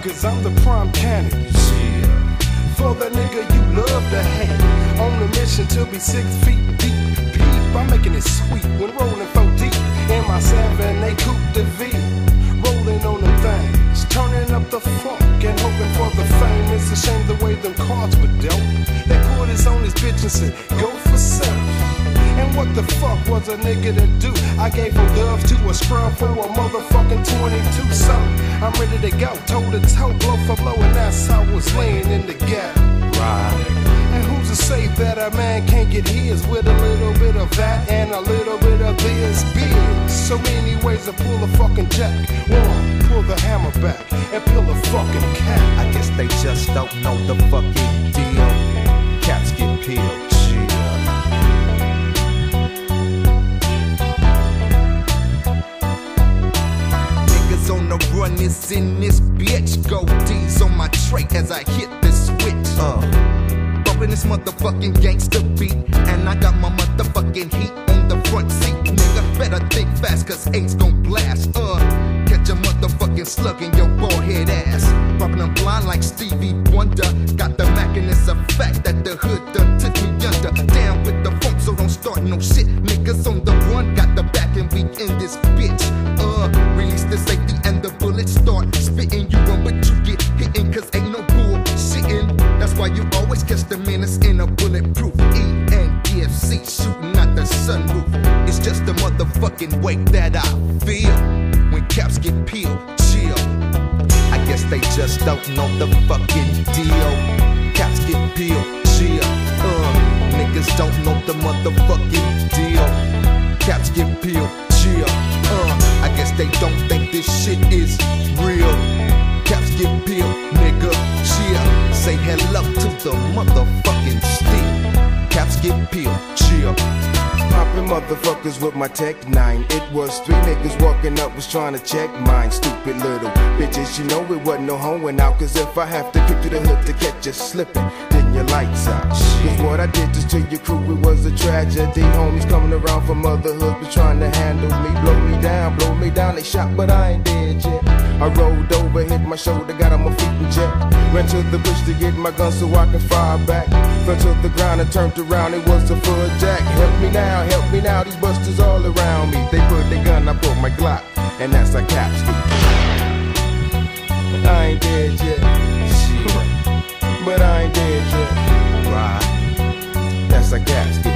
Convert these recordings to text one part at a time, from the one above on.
cause I'm the prime candidate. Yeah. For the nigga you love to hate. On a mission to be six feet deep. Peep, I'm making it sweet when rolling four deep. In my seven, they coupe the V. Rolling on them things, turning up the funk and hoping for the fame. It's a shame the way them cards were dealt. They put us on this bitch and said, go for self. And what the fuck was a nigga to do? I gave a love to a scrub for a motherfucking 22 something. I'm ready to go, toe to toe, blow for blow, and that's how I was laying in the gap. Right. And who's to say that a man can't get his with a little bit of that and a little bit of this biz? So many ways to pull a fucking jack. One, pull the hammer back and peel a fucking cat. I guess they just don't know the fucking in this bitch. Gold D's on my tray as I hit the switch. Uh, bumping this motherfucking gangster beat. And I got my motherfucking heat on the front seat. Nigga, better think fast, cause eight's gon' blast. Uh, catch a motherfucking slug in your bald head ass. Popping them blind like Stevie Wonder. Got the Mac and it's a fact that the hood done took me under. Down with the funk, so don't start no shit. Niggas on the run, got the back and we in this sunroof. It's just the motherfucking way that I feel when caps get peeled. Chill. I guess they just don't know the fucking deal. Caps get peeled. Chill. Uh, niggas don't know the motherfucking deal. Caps get peeled. Chill. Uh, I guess they don't think this shit is real. Caps get peeled, nigga. Chill. Say hello to the motherfucking steel. Caps get peeled. Chill. Popping motherfuckers with my tech nine. It was three niggas walking up, was trying to check mine. Stupid little bitches, you know it wasn't no hoeing out. Cause if I have to kick to the hood to catch you slipping, then your lights out. Cause what I did just to your crew, it was a tragedy. Homies coming around from other hoods, was trying to handle me. Blow me down, blow me down. They shot, but I ain't dead yet. I rolled over, hit my shoulder, got on my feet and jet. Ran to the bush to get my gun so I can fire back. Fell to the ground and turned around, it was a full jack. Help me now, help me now, these busters all around me. They put their gun, I put my Glock, and that's a caps. I ain't dead yet, but I ain't dead yet. Right. That's a peeled.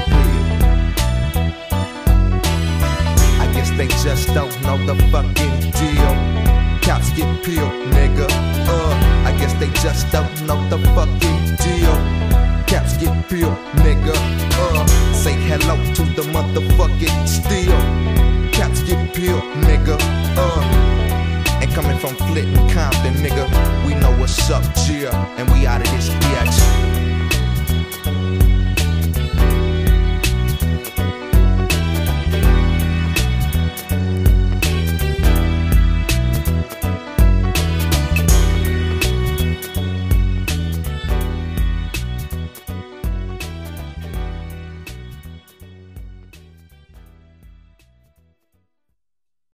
I guess they just don't know the fucking deal. Cops get peeled, nigga. Uh, I guess they just don't know the fucking deal. Caps get peeled, nigga. Uh, say hello to the motherfucking steel. Caps get peeled, nigga. Uh, and coming from Flint and Compton, nigga. We know what's up, yeah. And we out of this bitch.